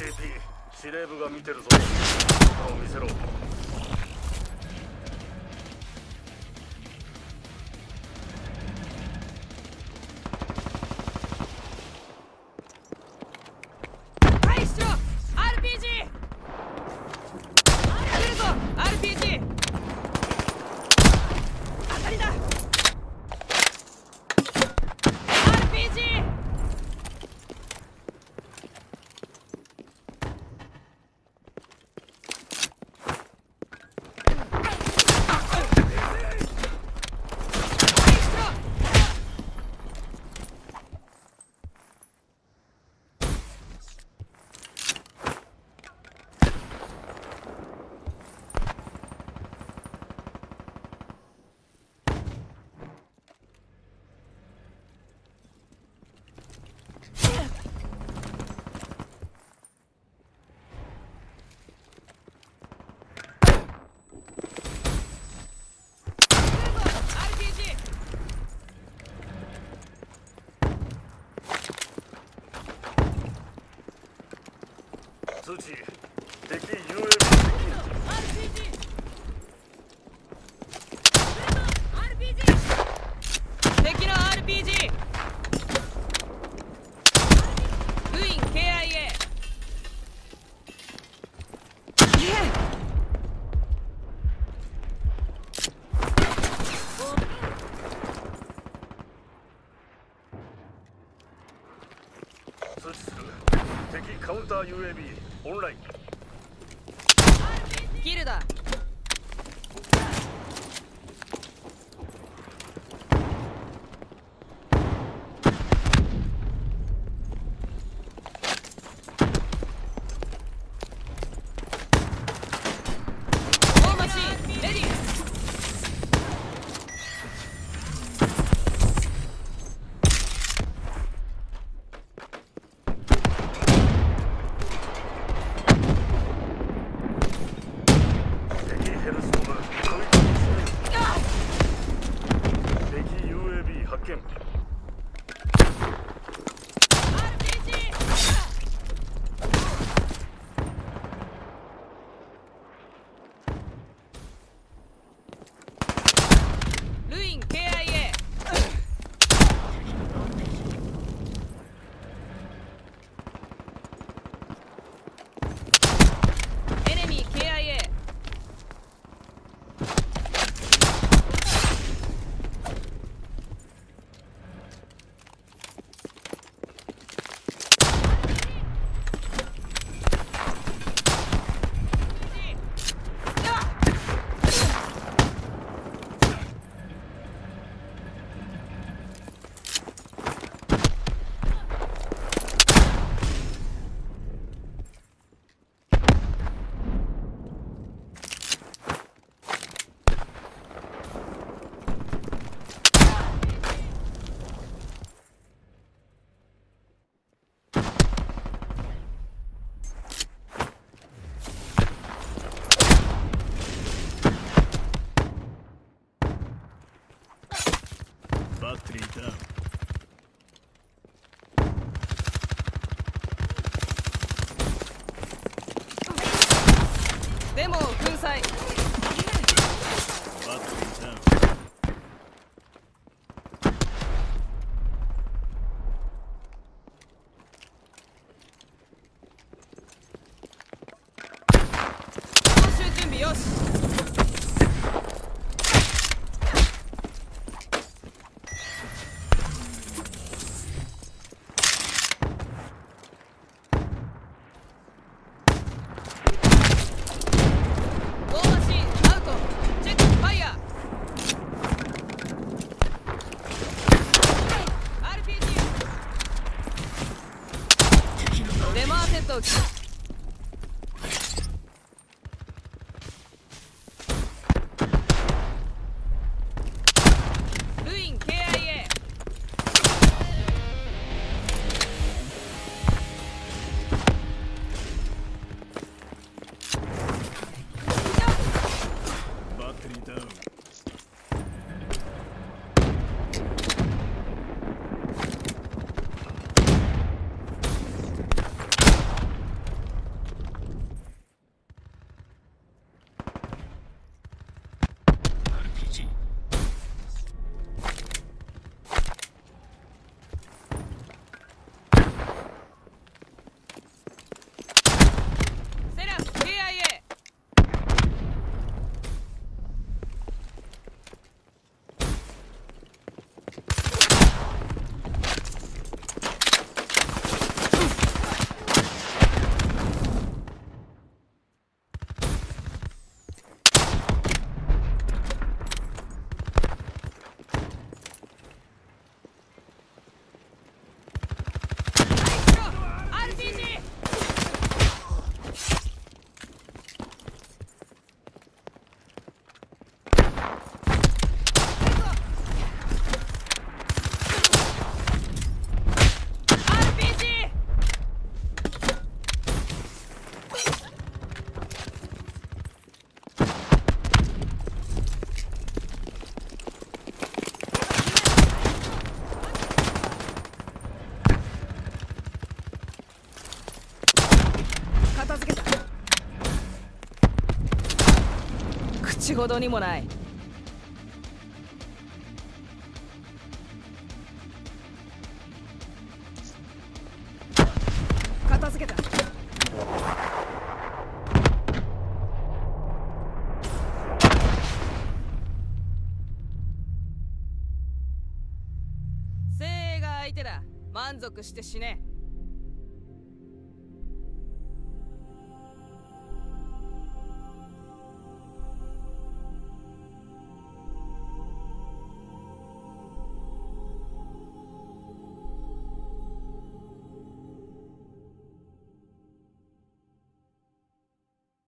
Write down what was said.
CDP 司令部が見てるぞ。顔見せろ Duty. ンター UAB オンライン。ギルダ Отпустим! デモを粉砕闘機ルイン KIA バッテリーダウン。ほどにもない。が相手だ。満足して死ね。